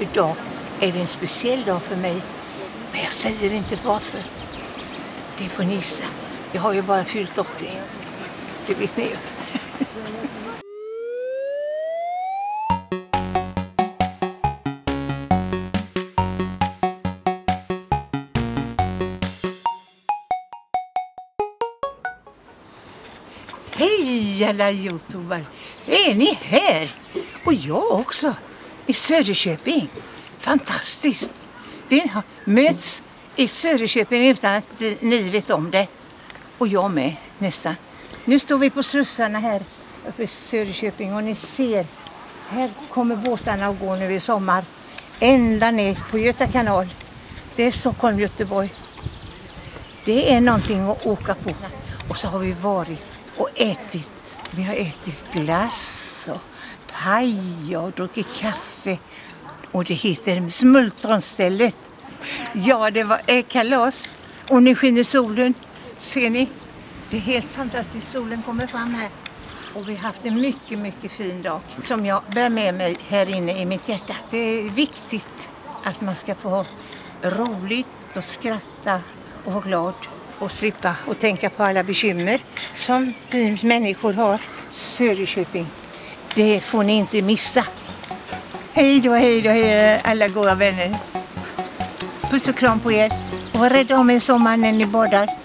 Idag är det en speciell dag för mig. Men jag säger inte varför. Det får ni gissa. Jag har ju bara fyllt 80. Det vet ni ju. Hej alla youtuber! Är ni här? Och jag också. I Söderköping. Fantastiskt! Vi har möts i Söderköping utan att ni vet om det. Och jag med nästan. Nu står vi på slussarna här uppe i Söderköping och ni ser, här kommer båtarna att gå nu i sommar. Ända ner på Göta kanal. Det är Stockholm, Göteborg. Det är någonting att åka på. Och så har vi varit och ätit. Vi har ätit glass och paj och druckit kaffe. Och det heter Smultronstället. Ja, det var eh, kalas. Och nu skiner solen. Ser ni? Det är helt fantastiskt. Solen kommer fram här. Och vi har haft en mycket, mycket fin dag som jag bär med mig här inne i mitt hjärta. Det är viktigt att man ska få ha roligt och skratta och vara glad och slippa och tänka på alla bekymmer som vi människor har. Söderköping, det får ni inte missa. Hej då, hej då, hej då alla goda vänner. Puss och kram på er. Och var rädda om er sommar när ni badar.